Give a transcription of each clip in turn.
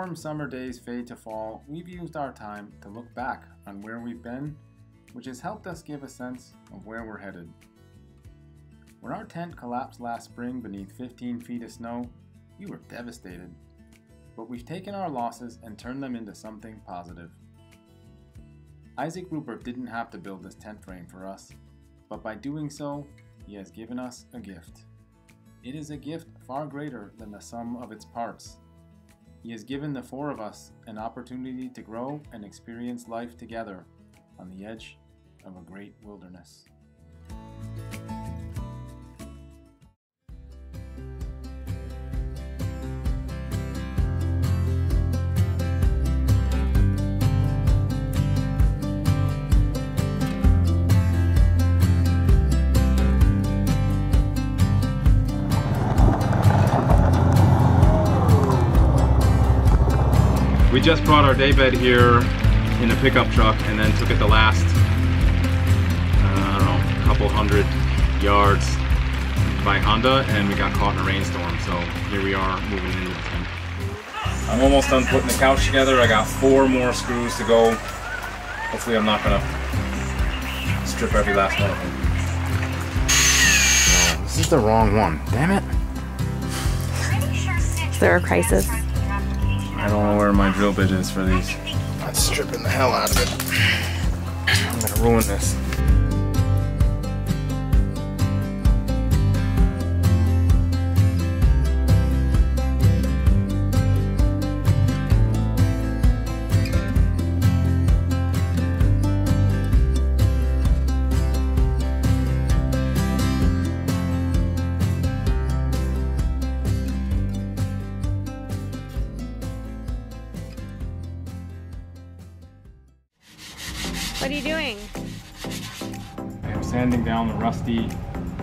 warm summer days fade to fall, we've used our time to look back on where we've been, which has helped us give a sense of where we're headed. When our tent collapsed last spring beneath 15 feet of snow, we were devastated. But we've taken our losses and turned them into something positive. Isaac Rupert didn't have to build this tent frame for us, but by doing so, he has given us a gift. It is a gift far greater than the sum of its parts. He has given the four of us an opportunity to grow and experience life together on the edge of a great wilderness. We just brought our daybed here in a pickup truck and then took it the last, uh, I don't know, couple hundred yards by Honda and we got caught in a rainstorm. So here we are moving into the tent. I'm almost done putting the couch together. I got four more screws to go. Hopefully I'm not gonna strip every last one of them. No, this is the wrong one. Damn it. Is there a crisis? I don't know where my drill bit is for these. I'm stripping the hell out of it. I'm gonna ruin this. What are you doing? I am sanding down the rusty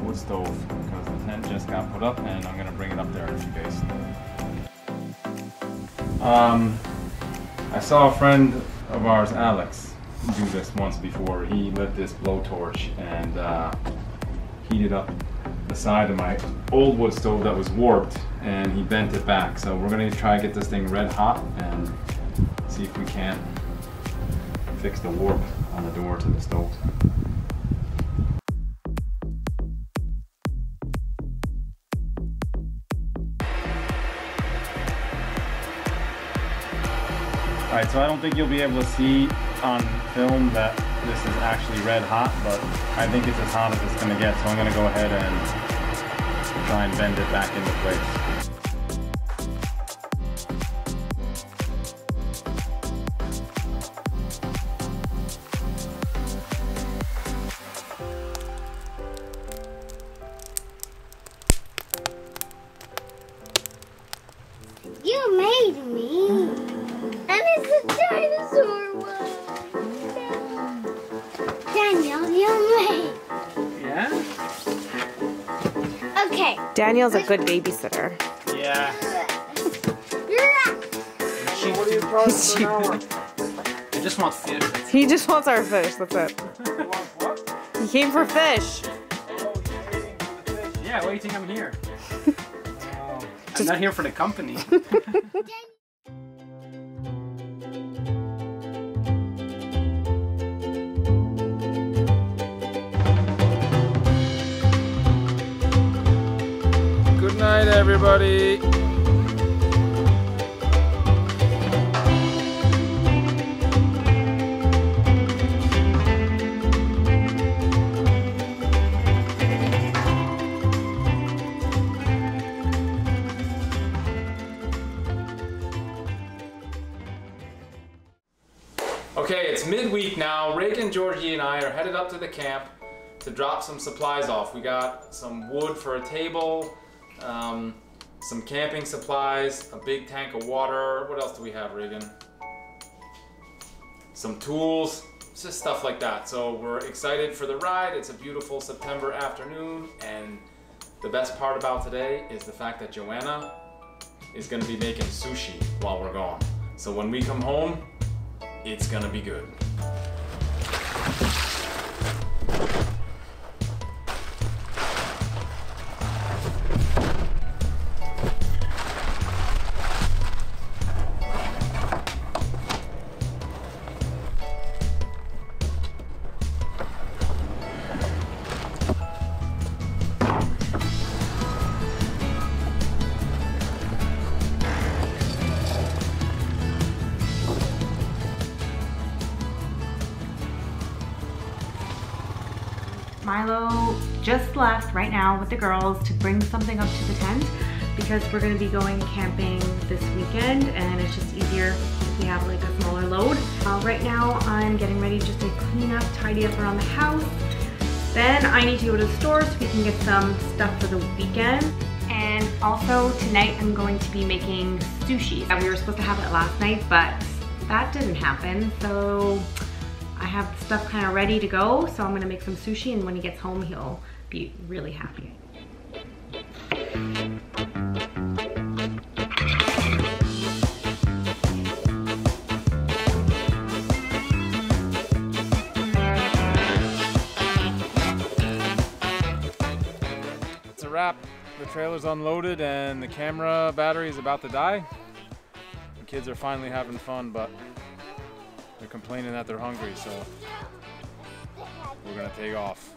wood stove because the tent just got put up and I'm gonna bring it up there in a few days. Um, I saw a friend of ours, Alex, do this once before. He lit this blowtorch and uh, heated up the side of my old wood stove that was warped and he bent it back. So we're gonna try to get this thing red hot and see if we can't fix the warp on the door to the stove. Alright, so I don't think you'll be able to see on film that this is actually red hot, but I think it's as hot as it's going to get, so I'm going to go ahead and try and bend it back into place. Daniel's a good babysitter. Yeah. What are you trying He's? I just want fish. He just wants our fish, that's it. He came for fish. Yeah, why do you think I'm here? I'm not here for the company. everybody. Okay, it's midweek now. Reagan, Georgie, and I are headed up to the camp to drop some supplies off. We got some wood for a table, um, some camping supplies, a big tank of water. What else do we have, Reagan? Some tools, just stuff like that. So we're excited for the ride. It's a beautiful September afternoon, and the best part about today is the fact that Joanna is gonna be making sushi while we're gone. So when we come home, it's gonna be good. Just left right now with the girls to bring something up to the tent because we're gonna be going camping this weekend and it's just easier if we have like a smaller load. Uh, right now I'm getting ready just to clean up, tidy up around the house. Then I need to go to the store so we can get some stuff for the weekend. And also tonight I'm going to be making sushi. We were supposed to have it last night, but that didn't happen. So I have stuff kind of ready to go. So I'm gonna make some sushi and when he gets home, he'll be really happy. It's a wrap. The trailer's unloaded and the camera battery is about to die. The kids are finally having fun, but they're complaining that they're hungry, so we're gonna take off.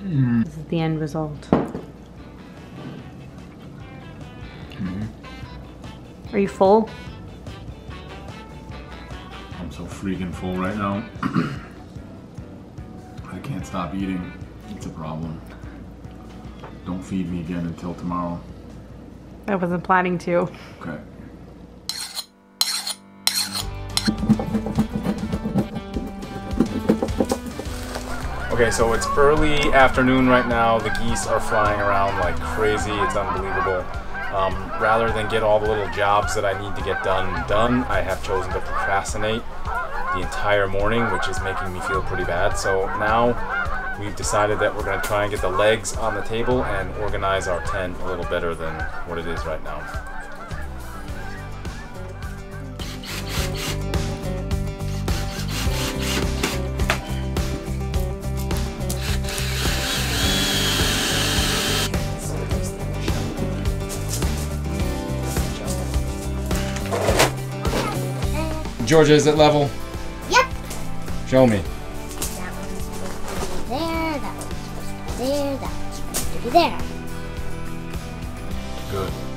This is the end result. Mm-hmm. Are you full? I'm so freaking full right now. I can't stop eating. It's a problem. Don't feed me again until tomorrow. I wasn't planning to. Okay. Okay, so it's early afternoon right now. The geese are flying around like crazy. It's unbelievable. Um, rather than get all the little jobs that I need to get done done, I have chosen to procrastinate the entire morning, which is making me feel pretty bad. So now we've decided that we're going to try and get the legs on the table and organize our tent a little better than what it is right now. Georgia, is it level? Yep. Show me. That one's supposed to be there, that one's supposed to be there, that one's supposed to be there. Good.